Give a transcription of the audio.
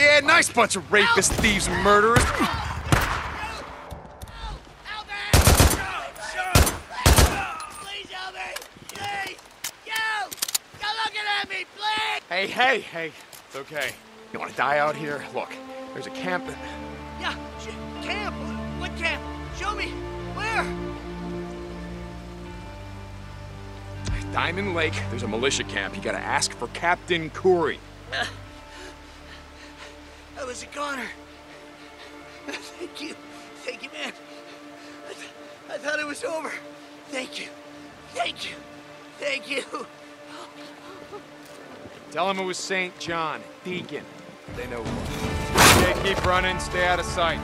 Yeah, nice bunch of rapists, thieves, and murderers. Please help me! Please! You! You're looking at me, please! Hey, hey, hey. It's okay. You want to die out here? Look, there's a camp. Yeah, sh- camp! What camp? Show me! Where? Diamond Lake, there's a militia camp. You gotta ask for Captain Kouri. Uh, Was a goner. Thank you. Thank you, man. I, th- I thought it was over. Thank you. Thank you. Thank you. Tell him it was St. John, Deacon. They know. Okay, keep running, stay out of sight.